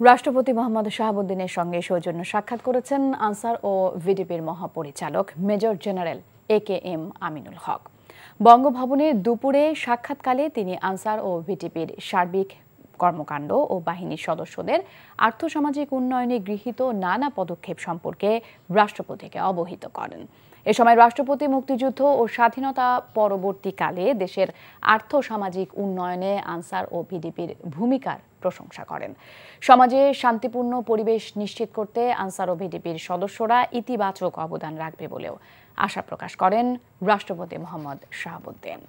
রাষ্ট্রপতি মোহাম্মদ শাহাবুদ্দিনের সঙ্গে সৌজন্য সাক্ষাৎ করেছেন আনসার ও ভিডিপির মহাপরিচালক major general A K M Aminul Haque. বঙ্গভবনে দুপুরে সাক্ষাৎকালে তিনি আনসার ও ভিটিপির সার্বিক কর্মকাণ্ড ও বাহিনীর সদস্যদের আর্থসামাজিক উন্নয়নে গৃহীত নানা পদক্ষেপ সম্পর্কে রাষ্ট্রপতিকে অবহিত করেন। এ সময় রাষ্ট্রপতি মুক্তিযুদ্ধ ও স্বাধীনতা পরবর্তীকালে দেশের আর্থসামাজিক উন্নয়নে আনসার ও ভিডিপির ভূমিকার প্রশংসা করেন। সমাজে শান্তিপূর্ণ পরিবেশ নিশ্চিত করতে আনসার ও ভিডিপির সদস্যরা ইতিবাচক অবদান রাখবে বলেও আশা প্রকাশ করেন রাষ্ট্রপতি মোহাম্মদ শাহাবুদ্দিন।